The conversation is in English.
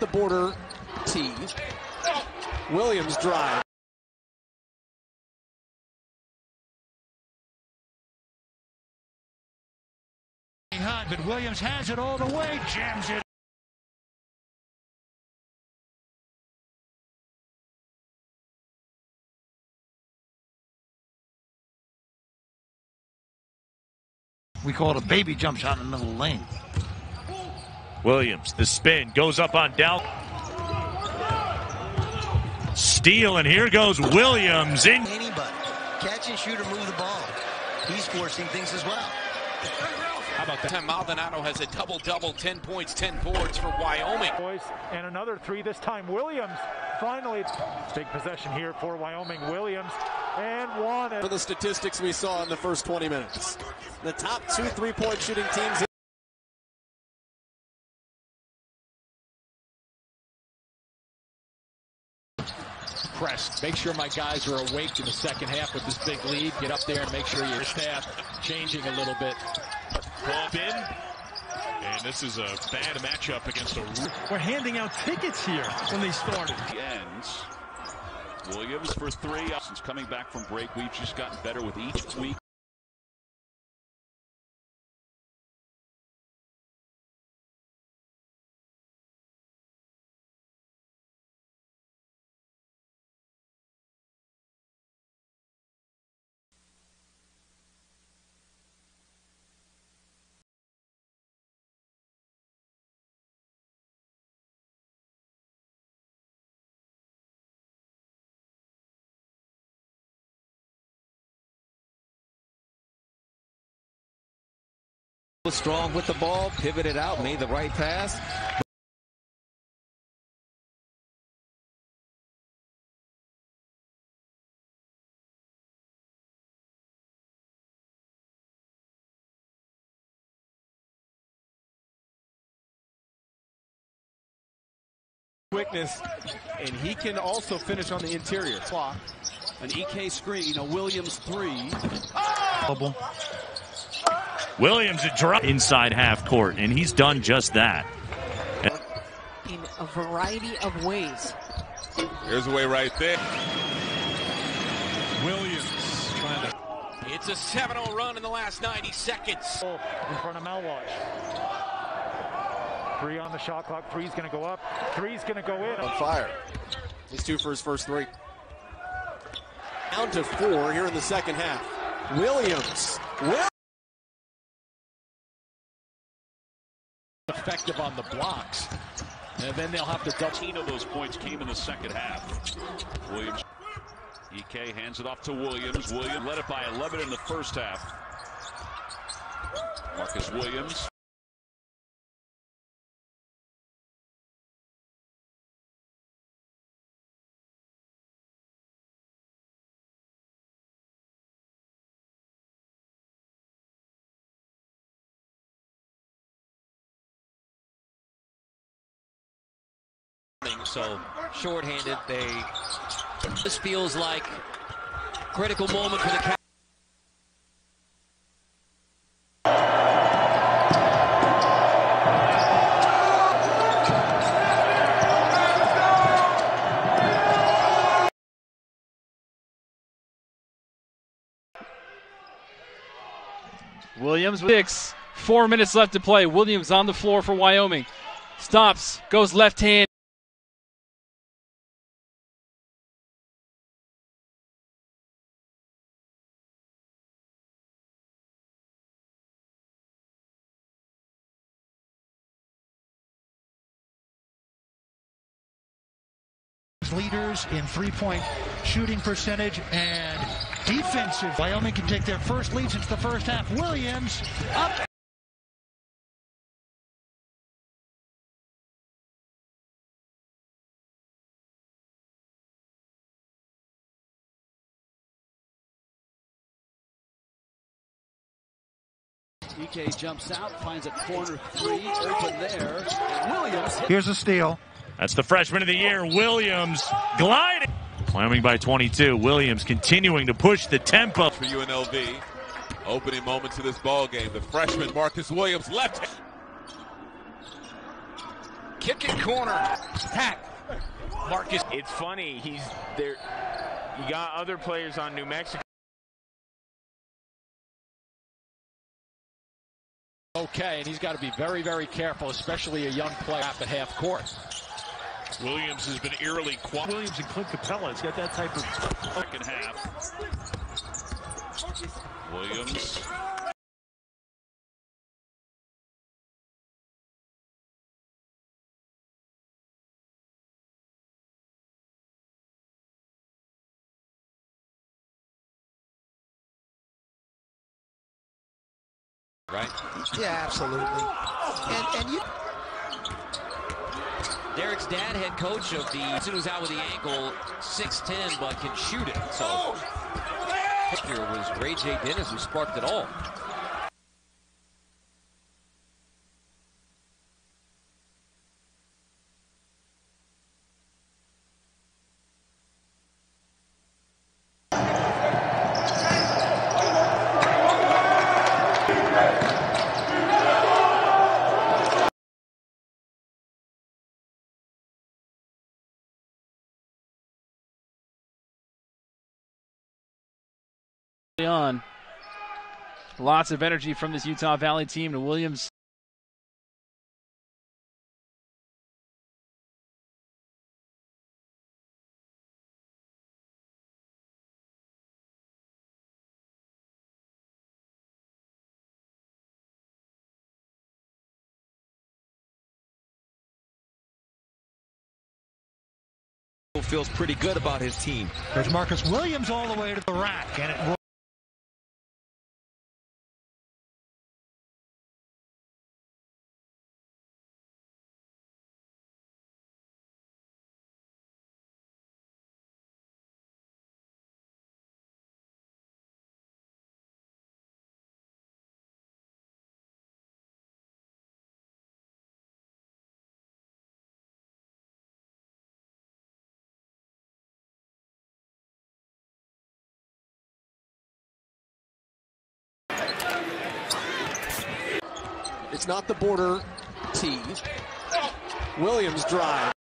the border tee. Williams drive. Hot, but Williams has it all the way, jams it. We call it a baby jump shot in the middle lane. Williams, the spin goes up on Dow. Steal, and here goes Williams in. Anybody. Catch and shoot or move the ball. He's forcing things as well. How about that? Maldonado has a double-double, 10 points, 10 boards for Wyoming. Boys, and another three this time. Williams finally big possession here for Wyoming. Williams and one. For the statistics we saw in the first 20 minutes. The top two three-point shooting teams. Press. Make sure my guys are awake in the second half with this big lead. Get up there and make sure your staff changing a little bit. Bump in. And this is a bad matchup against a. We're handing out tickets here when they started. Ends. Williams for three. Since coming back from break, we've just gotten better with each week. Strong with the ball, pivoted out, made the right pass. Quickness, and he can also finish on the interior. Clock. An Ike screen, a Williams three. Oh! Williams a drop inside half court, and he's done just that. In a variety of ways. There's a way right there. Williams trying to. It's a 7-0 run in the last 90 seconds. In front of Malwash. Three on the shot clock. Three's going to go up. Three's going to go in. On fire. He's two for his first three. Down to four here in the second half. Williams. Williams. Effective on the blocks. And then they'll have to double. 18 of those points came in the second half. Williams. Ike hands it off to Williams. Williams led it by 11 in the first half. Marcus Williams. So shorthanded, they. This feels like critical moment for the. Williams with six. Four minutes left to play. Williams on the floor for Wyoming. Stops, goes left hand. Leaders in three-point shooting percentage and defensive. Wyoming can take their first lead since the first half. Williams up. Ike jumps out, finds a corner three, open there. Williams. Here's a steal. That's the freshman of the year, Williams, gliding. Climbing by 22. Williams continuing to push the tempo. For UNLV, opening moments of this ball game. The freshman Marcus Williams left. kick it corner. Tack. Marcus. It's funny. He's there. You got other players on New Mexico. Okay, and he's got to be very, very careful, especially a young player at half court. Williams has been eerily quiet. Williams and Clint Capella. It's got that type of second half. Williams. Right? Yeah, absolutely. And, and you. Derek's dad, head coach of the who's out with the ankle, 6'10", but can shoot it. So oh, here was Ray J. Dennis who sparked it all. On. Lots of energy from this Utah Valley team to Williams. feels pretty good about his team. There's Marcus Williams all the way to the rack, and it It's not the border tee. Williams drive.